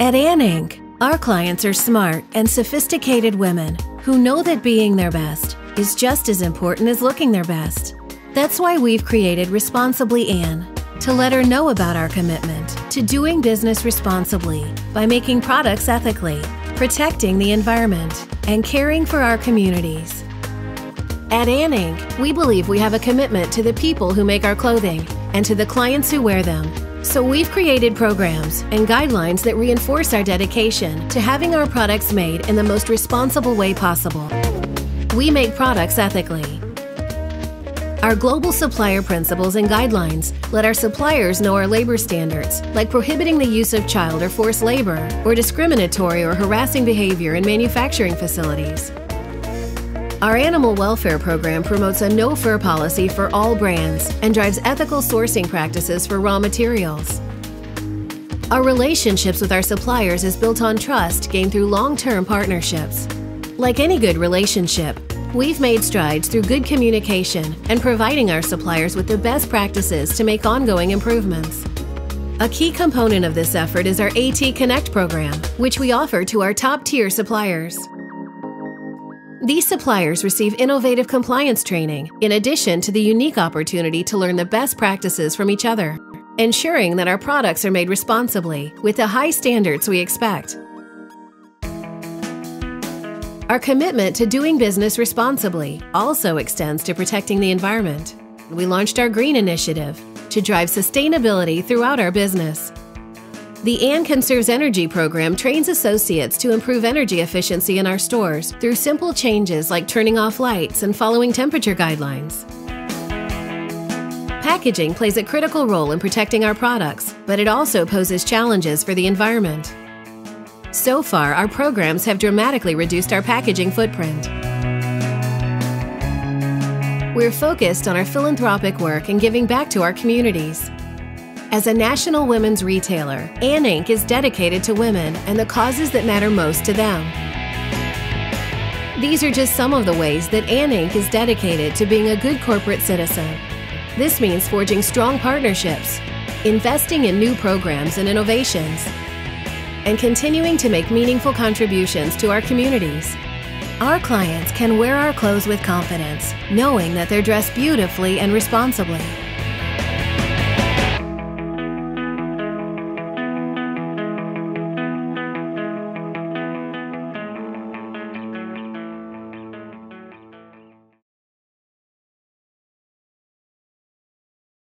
At Ann Inc., our clients are smart and sophisticated women who know that being their best is just as important as looking their best. That's why we've created Responsibly Ann to let her know about our commitment to doing business responsibly by making products ethically, protecting the environment, and caring for our communities. At Ann Inc., we believe we have a commitment to the people who make our clothing and to the clients who wear them. So we've created programs and guidelines that reinforce our dedication to having our products made in the most responsible way possible. We make products ethically. Our global supplier principles and guidelines let our suppliers know our labor standards, like prohibiting the use of child or forced labor or discriminatory or harassing behavior in manufacturing facilities. Our animal welfare program promotes a no fur policy for all brands and drives ethical sourcing practices for raw materials. Our relationships with our suppliers is built on trust gained through long term partnerships. Like any good relationship, we've made strides through good communication and providing our suppliers with the best practices to make ongoing improvements. A key component of this effort is our AT Connect program, which we offer to our top tier suppliers. These suppliers receive innovative compliance training in addition to the unique opportunity to learn the best practices from each other, ensuring that our products are made responsibly with the high standards we expect. Our commitment to doing business responsibly also extends to protecting the environment. We launched our Green Initiative to drive sustainability throughout our business. The Ann Conserves Energy program trains associates to improve energy efficiency in our stores through simple changes like turning off lights and following temperature guidelines. Packaging plays a critical role in protecting our products, but it also poses challenges for the environment. So far, our programs have dramatically reduced our packaging footprint. We're focused on our philanthropic work and giving back to our communities. As a national women's retailer, Ann Inc. is dedicated to women and the causes that matter most to them. These are just some of the ways that Ann Inc. is dedicated to being a good corporate citizen. This means forging strong partnerships, investing in new programs and innovations, and continuing to make meaningful contributions to our communities. Our clients can wear our clothes with confidence, knowing that they're dressed beautifully and responsibly.